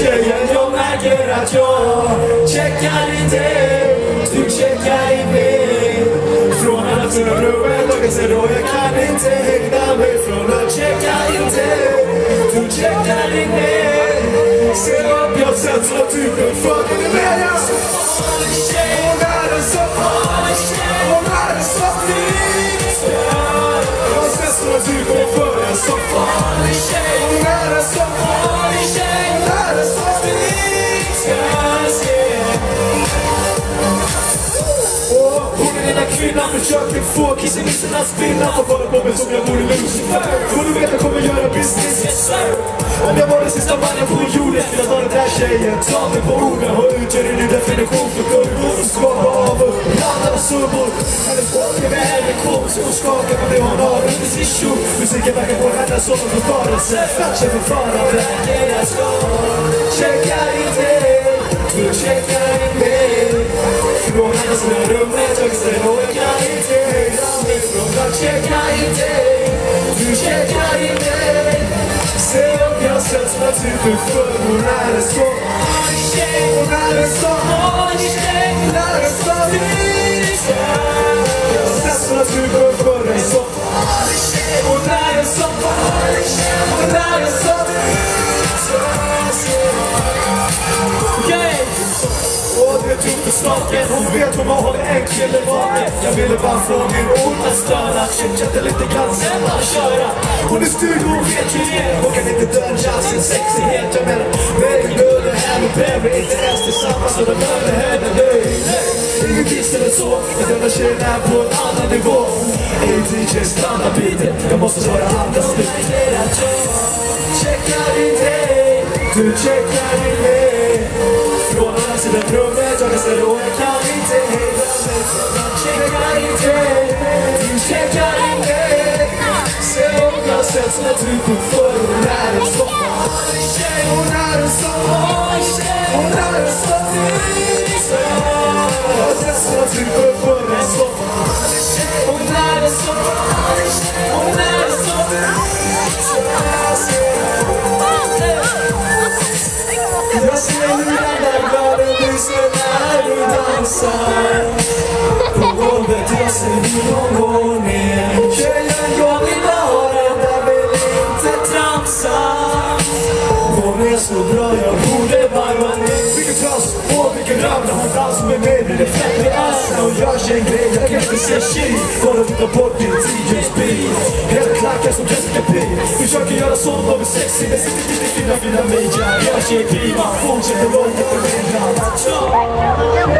Tjejen, jag märker att jag checkar i dig, du checkar i mig Från allt som rummet och jag då jag kan inte hängda mig. Från att checka in dig, du checkar i mig Se upp, jag satt som typ en fucking lejon Hon är en så farlig hon är en så fin Jag satt som typ en fucking så farlig försvinna försöker få kissemissen att spinna Får kolla på mig som jag vore Lucifer Får du veta kommer göra business, yes sir Om jag var den sista mannen på jorden Skulle jag ta den där tjejen, ta mig på orden Och utgör en ny definition för kurvor och skapa avund. Blandar och summor Hennes folk är med erektion Så hon skakar på det hon har. Under sin kjol Musiken verkar på henne som en förfarelse. Flasher förfarande Jag ska. Checka in dig Du checkar in mig från hennes rummet och sen checka in dig Du checkar in mig Se om jag sätts med typen för hon är en så farlig tjej Hon är en så farlig tjej Hon är en så fin tjej Jag sätts med typen för en så farlig och det för staken Hon vet hon har hållit en kille vaken Jag ville bara få min onda störa. Chitchatta lite grann, sen bara köra. Hon är stygg och hon vet hur det. Är. Hon kan inte dölja sin sexighet. Jag menar, baby, du är här Vi är Inte ens tillsammans Och de över henne, nej, nej Ingen kiss eller så, men denna tjejen är på en annan nivå. Ey DJ, stanna beaten Jag måste svara andra lite Checkar in dig, du checkar in sun. Hon är så bra, jag borde varva ner Vilken tröst, åh vilken röv när hon dansar med mig blir det fett i assen Och gör sig en grej, jag kan inte se shit Bara titta bort din DJs beat Hela klackar som Jessica P. Försöker göra sånt de är sexy. Men sitter inte i fina fina Jag Gör sig diva, fortsätter långt efter midnatt Men